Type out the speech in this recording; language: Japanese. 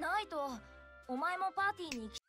ナイトお前もパーティーに行き